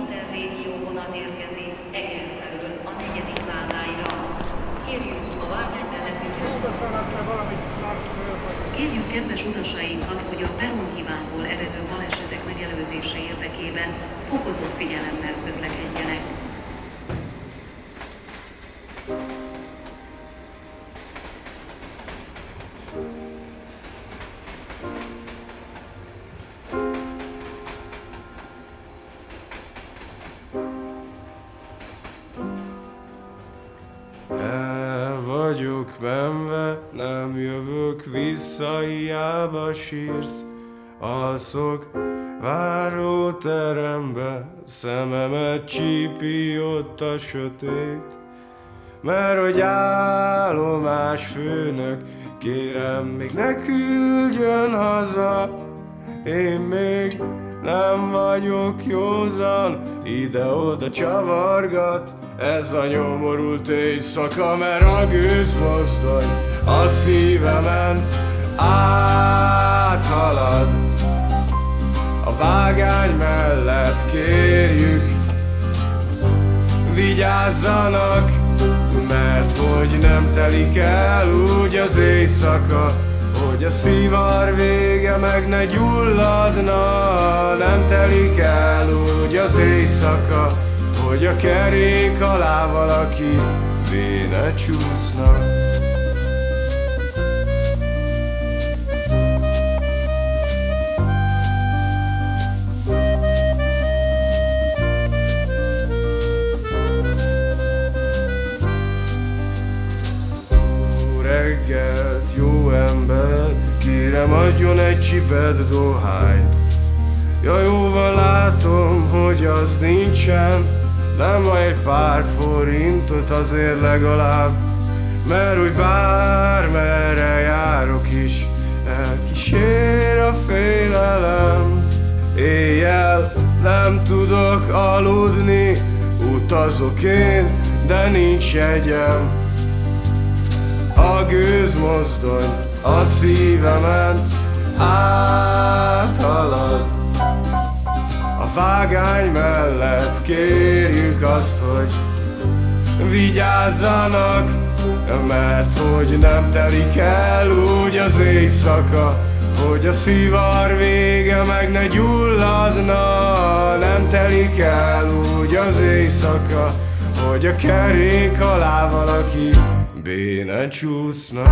Interrégió vonat érkezik Eger felől a negyedik vágányra. Kérjük a vágány melletti Kérjük kedves utasainkat, hogy a peronhibából eredő balesetek megelőzése érdekében fokozott figyelemmel közlekedjenek. Menve, nem jövök vissza, hiába sírsz. Alszok váróterembe, szememet csípi ott a sötét. Mert hogy állomás főnök, kérem még ne küldjön haza. Én még nem vagyok józan, ide-oda csavargat ez a nyomorult éjszaka, mert a gőzmozdony a szívemen áthalad. A vágány mellett kérjük, vigyázzanak, mert hogy nem telik el úgy az éjszaka, hogy a szívar vége meg ne gyulladna, nem telik el úgy az éjszaka, hogy a kerék alá valaki véne csúszna. Reggelt, jó ember, kérem adjon egy csipet dohányt. Ja, jó van, látom, hogy az nincsen, nem vagy egy pár forintot azért legalább, mert úgy bármerre járok is, elkísér a félelem. Éjjel nem tudok aludni, utazok én, de nincs jegyem. A gőzmozdony a szívemen áthalad. Vágány mellett kérjük azt, hogy vigyázzanak, mert hogy nem telik el úgy az éjszaka, hogy a szívar vége meg ne gyulladna, nem telik el úgy az éjszaka, hogy a kerék alá valaki béne csúszna.